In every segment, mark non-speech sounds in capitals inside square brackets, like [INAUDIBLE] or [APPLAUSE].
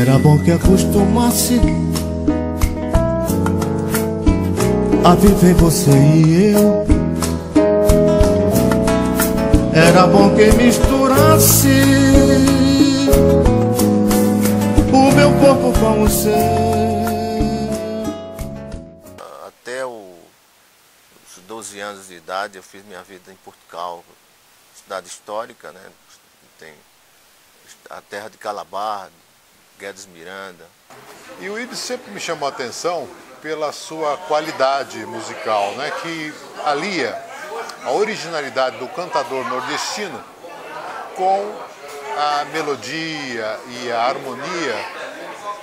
Era bom que acostumasse a viver você e eu. Era bom que misturasse o meu corpo com o seu. Até os 12 anos de idade eu fiz minha vida em Portugal, cidade histórica, né? Tem a terra de Calabar, Guedes Miranda. E o Ibis sempre me chamou a atenção pela sua qualidade musical, né? que alia a originalidade do cantador nordestino com a melodia e a harmonia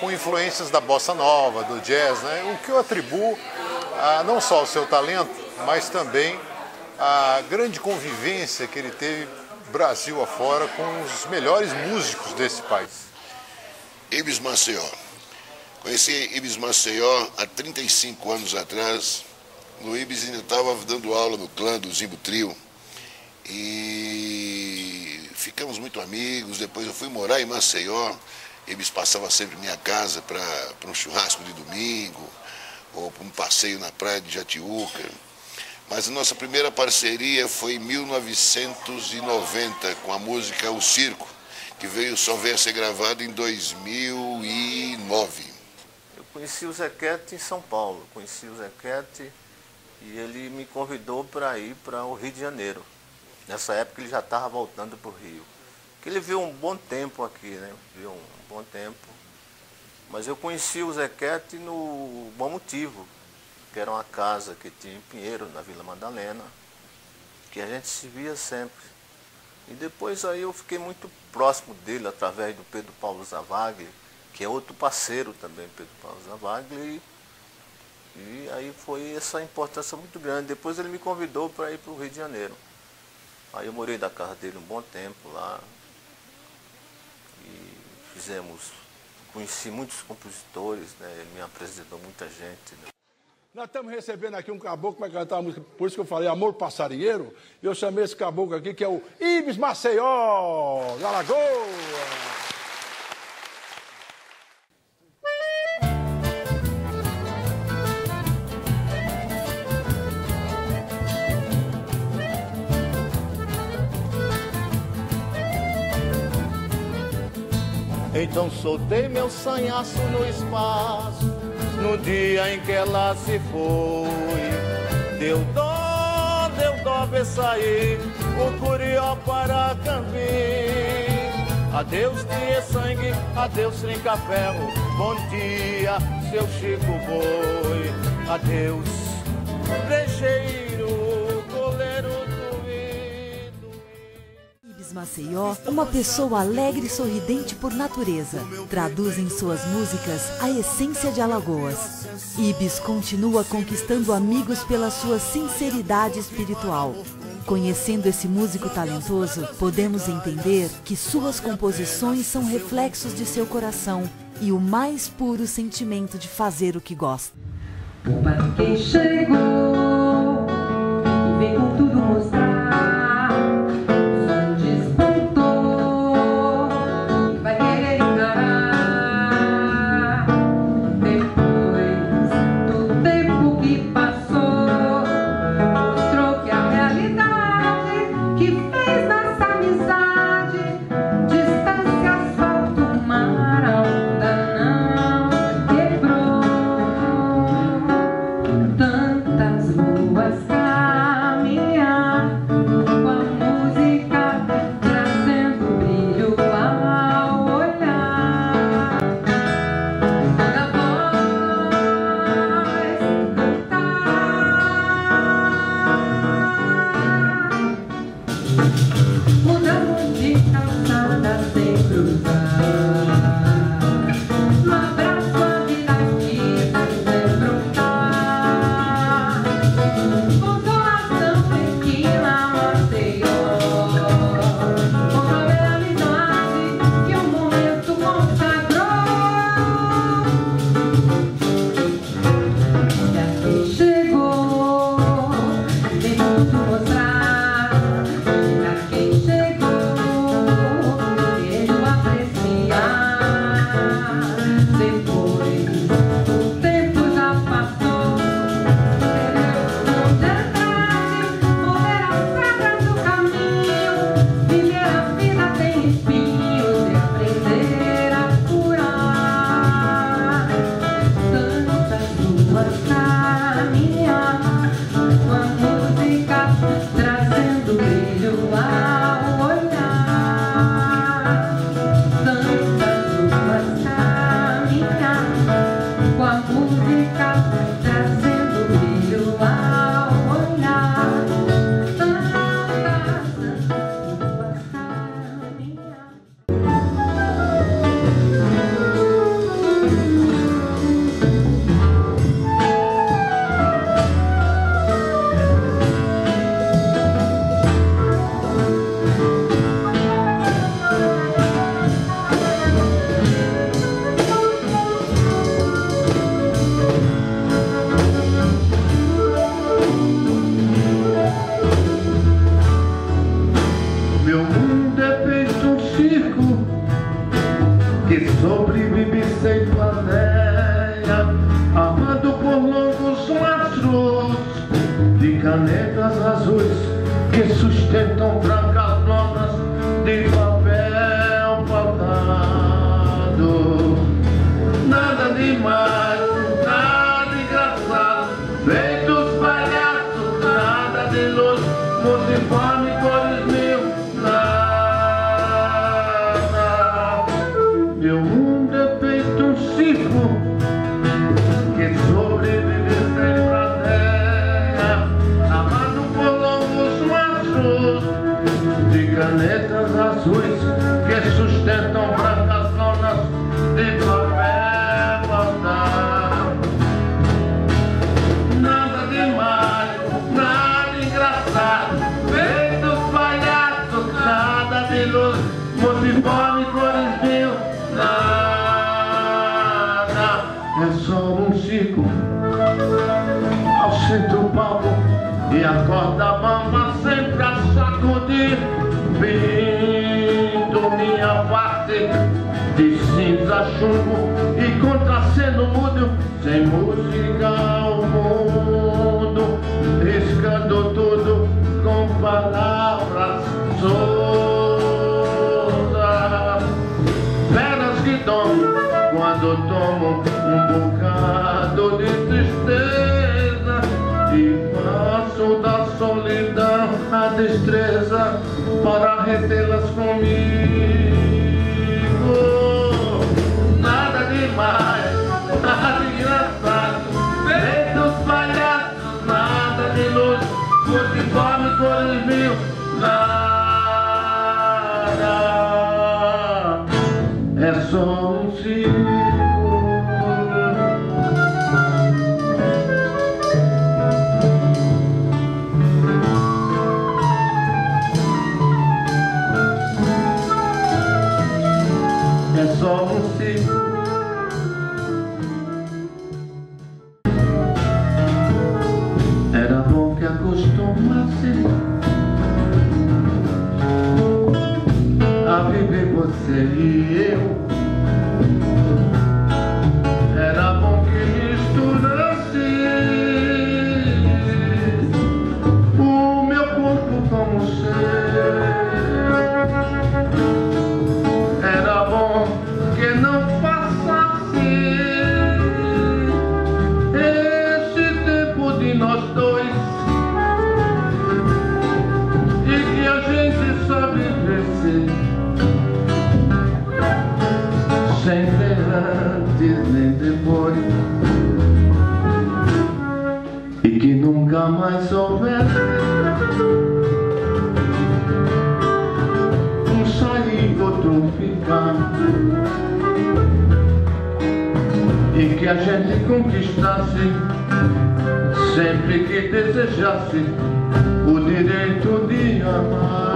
com influências da bossa nova, do jazz, né? o que eu atribuo a, não só ao seu talento, mas também a grande convivência que ele teve Brasil afora com os melhores músicos desse país. Ibis Maceió. Conheci Ibis Maceió há 35 anos atrás. O Ibis ainda estava dando aula no clã do Zimbo Trio. E ficamos muito amigos. Depois eu fui morar em Maceió. Ibis passava sempre minha casa para um churrasco de domingo ou para um passeio na praia de Jatiuca. Mas a nossa primeira parceria foi em 1990 com a música O Circo que veio só veio a ser gravado em 2009. Eu conheci o Zequete em São Paulo, conheci o Zequete e ele me convidou para ir para o Rio de Janeiro. Nessa época ele já estava voltando para o Rio. Que ele viu um bom tempo aqui, né? Viu um bom tempo. Mas eu conheci o Zequete no Bom Motivo, que era uma casa que tinha em Pinheiro, na Vila Madalena, que a gente se via sempre. E depois aí eu fiquei muito próximo dele através do Pedro Paulo Zavagli, que é outro parceiro também, Pedro Paulo Zavagli. E, e aí foi essa importância muito grande. Depois ele me convidou para ir para o Rio de Janeiro. Aí eu morei da casa dele um bom tempo lá. E fizemos, conheci muitos compositores, né? ele me apresentou muita gente. Né? Nós estamos recebendo aqui um caboclo que vai cantar a música, por isso que eu falei Amor Passarinheiro. Eu chamei esse caboclo aqui, que é o Ibis Maceió, da Lagoa. Então soltei meu sanhaço no espaço no dia em que ela se foi. Deu dó, deu dó ver sair o curió para Cambim. Adeus, tia sangue, adeus, trinca-ferro, bom dia, seu Chico Boi. Adeus, brejeiro, Maceió, uma pessoa alegre e sorridente por natureza, traduz em suas músicas a essência de Alagoas. Ibis continua conquistando amigos pela sua sinceridade espiritual. Conhecendo esse músico talentoso, podemos entender que suas composições são reflexos de seu coração e o mais puro sentimento de fazer o que gosta. O chegou fogo e contracendo o mundo sem música o mundo riscando tudo com palavras soltas. Pernas que tomo quando tomo um bocado de tristeza e faço da solidão a destreza para retê-las comigo. ficar E que a gente conquistasse Sempre que desejasse O direito de amar.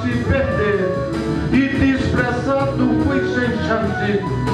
Se perder. E desprezado fui sem chance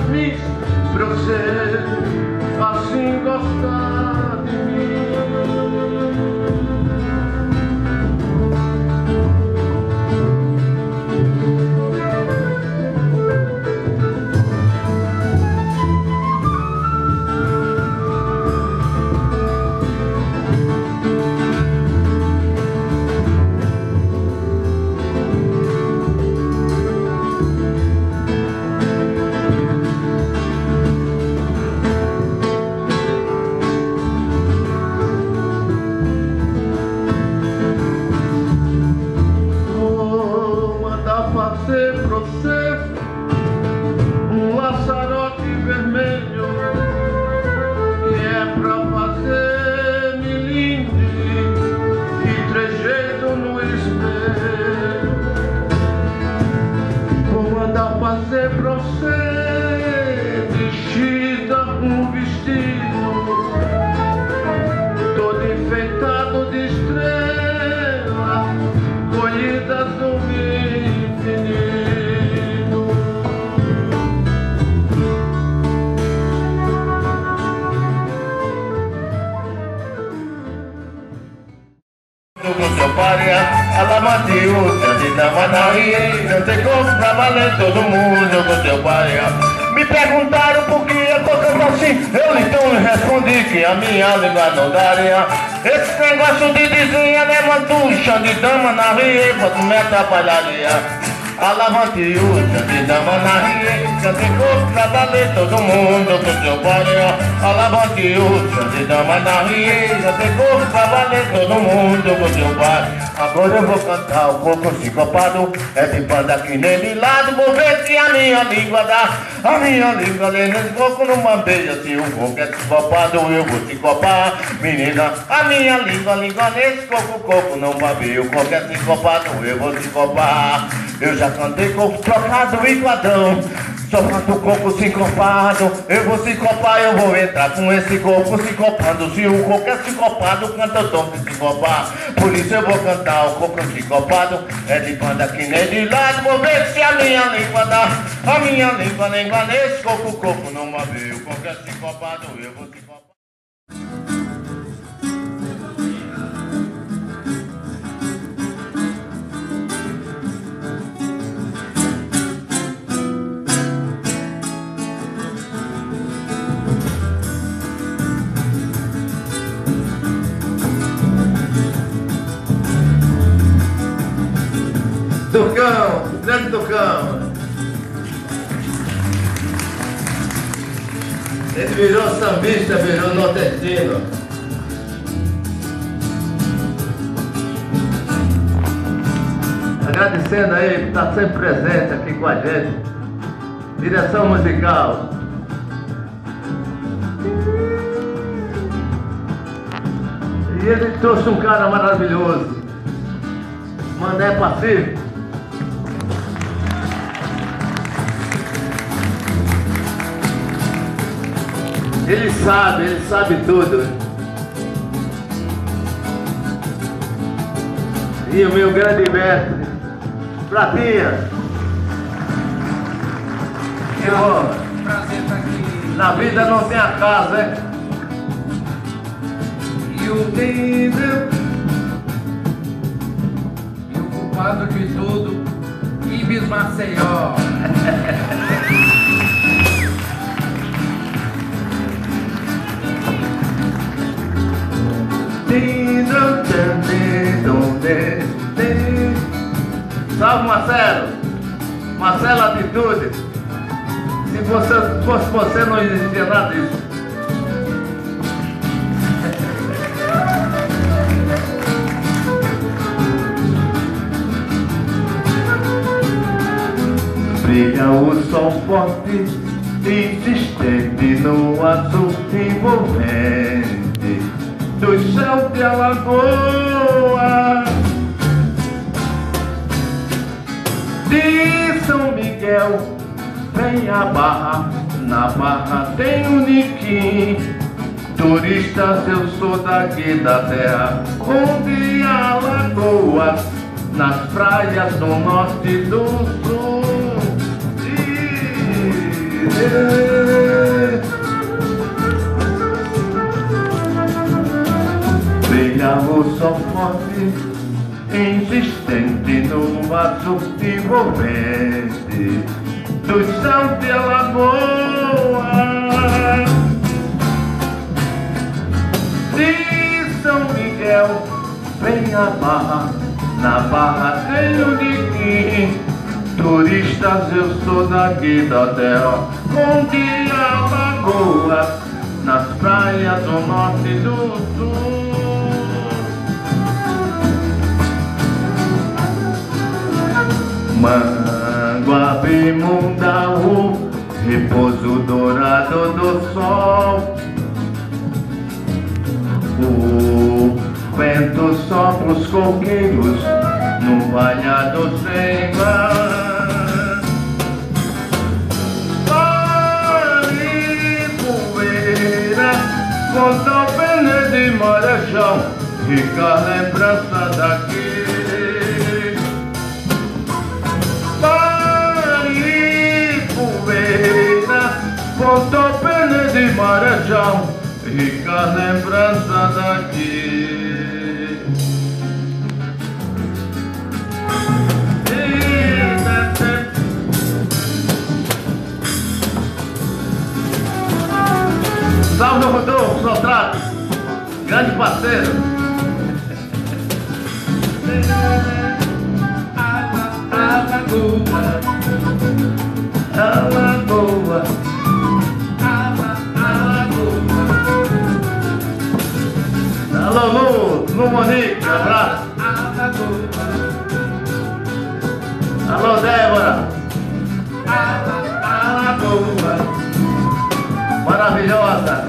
jasmins pra você assim gostar de mim. Com seu paria, ela matiu, de dama na ria, não tem pra valer todo mundo com seu paria. Me perguntaram por que eu tô cantando assim, eu então respondi que a minha língua não daria. Esse negócio de dizer levantucha de dama na ria, quanto me atrapalharia. Alavante usa de dama na ria, não tem gosto pra valer todo mundo com seu paria. Alavante usa de dama na ria, não tem gosto pra valer todo mundo com seu pai. Agora eu vou cantar um pouco sincopado, é de banda que nem de lado, vou ver se a minha língua dá. A minha língua lê nesse coco numa beija, se o coco é sincopado, eu vou sincopar. Menina, a minha língua, língua nesse coco, coco não babeia, o coco é sincopado, eu vou sincopar. Eu já cantei coco trocado e quadrão. Só faço corpo sincopado, eu vou sincopar, eu vou entrar com esse corpo sincopado. Se o corpo é sincopado, canta o tom de sincopar. Por isso eu vou cantar o corpo sincopado. É de banda que nem de lado, vou ver se a minha língua dá. A minha língua, língua nesse corpo, o corpo não moveu. O corpo é sincopado, eu vou sincopar. Virou sambista, virou nordestino. Agradecendo aí por estar sempre presente aqui com a gente. Direção musical. E ele trouxe um cara maravilhoso. Mané Pacífico. Ele sabe, ele sabe tudo. E o meu grande mestre, Pratinha. Que bom. Prazer estar aqui. Na vida não tem acaso, é? E o nível e o culpado de tudo, Ibis Maceió. [LAUGHS] Salve Marcelo! Marcelo Atitude! Se você, fosse você, não existia nada disso. Brilha o sol forte, insistente no azul envolvente do céu de Alagoas. De São Miguel vem a barra, na barra tem o Niquim. Turistas, eu sou daqui da terra, onde Alagoas, nas praias do norte e do sul. E- Brilha o sol forte, insistente no azul envolvente do céu de Alagoas. De São Miguel vem a barra, na barra tem o Niquim. Turistas, eu sou da terra, onde Alagoas, nas praias do norte e do sul. Manguabe Mundaú, repouso dourado do sol. O vento sopra os coqueiros no valhado sem mar. Vale poeira, conta o pene de marechão, rica lembrança daqui. Rica lembrança daqui. Salve Rodolfo Sotrato, grande parceiro. Alagoa, Alagoa, Lu Monique, abraço. Alagoa, Alô Débora, Ala- Alagoa, maravilhosa.